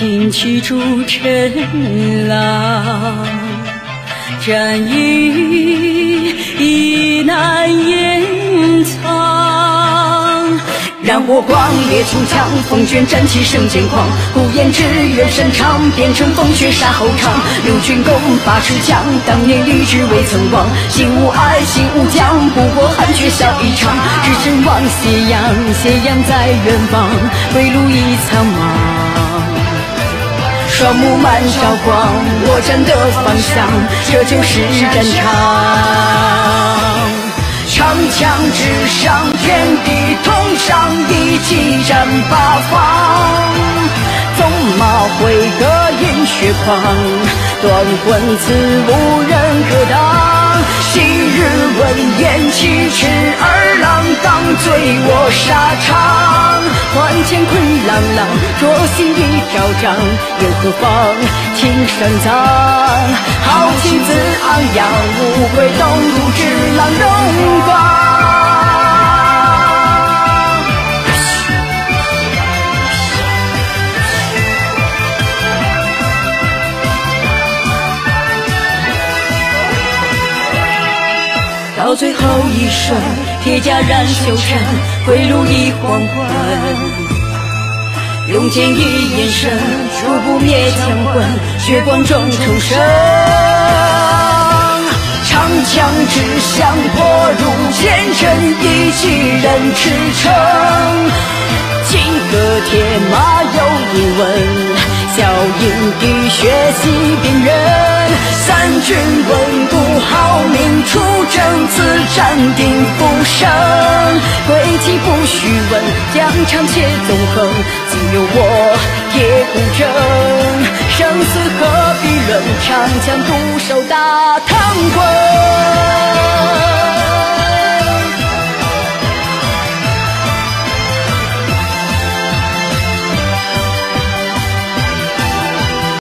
旌旗铸尘浪，战役已难掩藏。让我光烈冲枪，风卷战旗声渐狂。孤雁只愿山长，变成风雪杀后场。六军攻八尺强，当年立志未曾忘。心无爱，心无疆，不过寒血笑一场。只身望斜阳，斜阳在远方，归路已苍茫。双目满朝光，我站的方向，这就是战场。长枪直上天地，同上一骑战八方。纵马挥戈饮血狂，断魂刺无人可挡。昔日闻言七尺二郎，当醉卧沙场。万乾坤朗朗，着心一昭彰。又何妨？青山藏，豪情自昂扬，无悔东渡之浪荣光。到最后一瞬，铁甲燃修成，归路已黄昏。用剑一眼神，除不灭强魂，血光中重生。长枪指向破如剑阵，一骑人驰骋。金戈铁马有一问，笑迎滴血洗兵刃。三军稳固号命，出征此战定不胜。归期不须问，疆场且纵横，自有我也不争。生死何必论，长枪独守大唐魂。